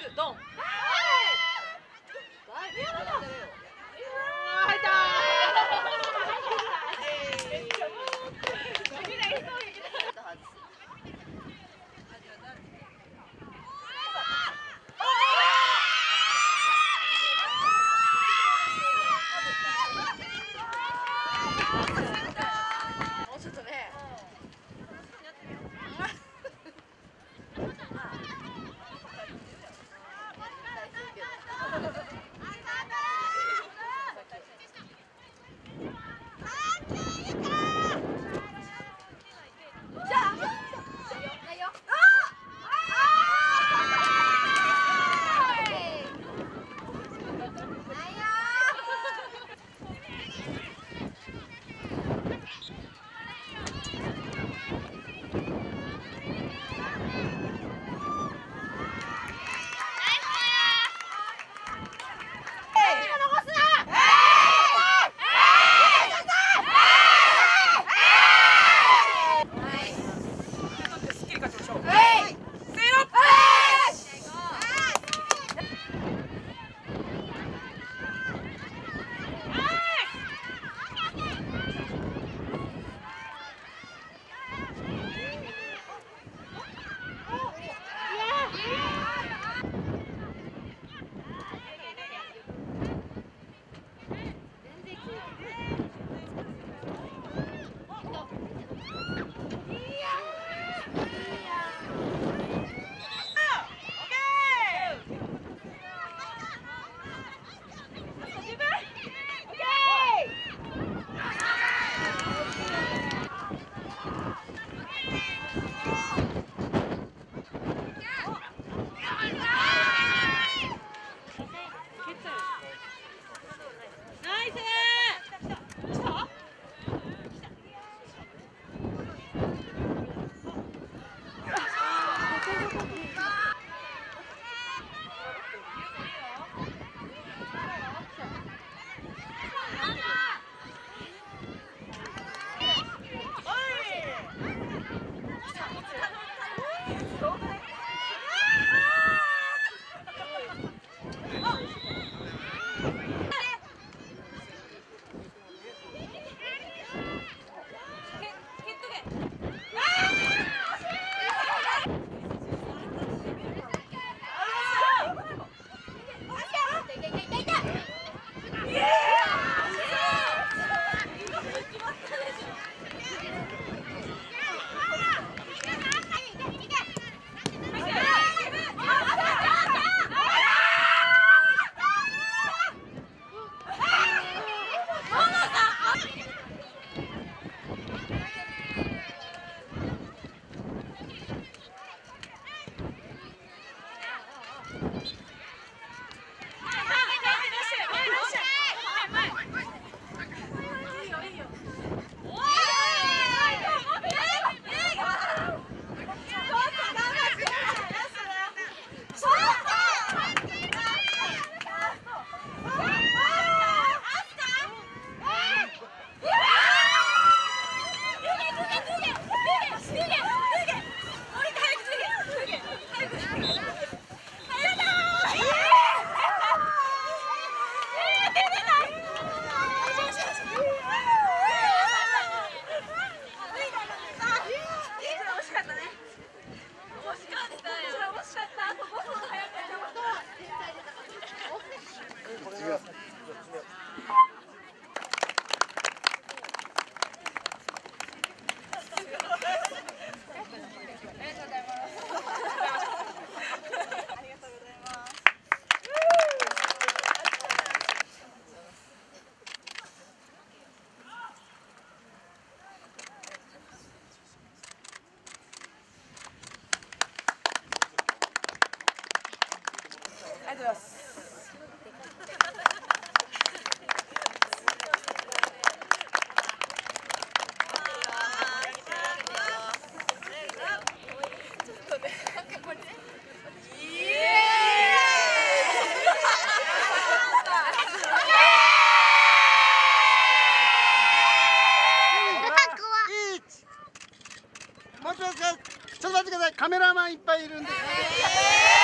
自动。ナイス！ちょっと待ってください。カメラマンいっぱいいるんで。えー！